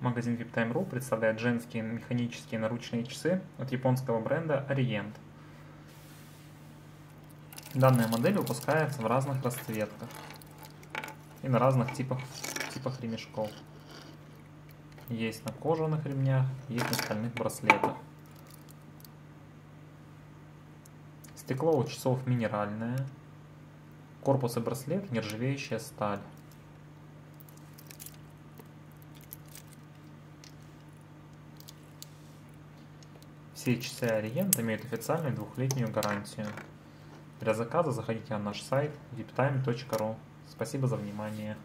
Магазин VIPTime.ru представляет женские механические наручные часы от японского бренда Orient. Данная модель выпускается в разных расцветках и на разных типах, типах ремешков. Есть на кожаных ремнях, есть на стальных браслетах. Стекло у часов минеральное. Корпус и браслет нержавеющая сталь. Все часы Orient имеют официальную двухлетнюю гарантию. Для заказа заходите на наш сайт viptime.ru. Спасибо за внимание.